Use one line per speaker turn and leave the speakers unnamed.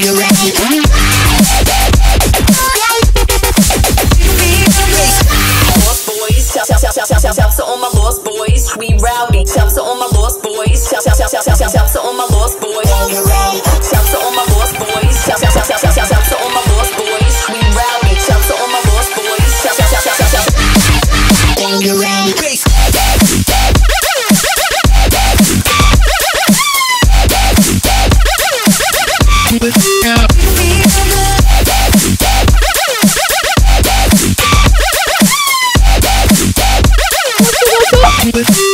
you ready? Boys, shout, shout, shout, shout, shout, shout, shout, all my lost boys, we rowdy. Shout, shout, all my lost boys, shout, shout, shout, shout.
with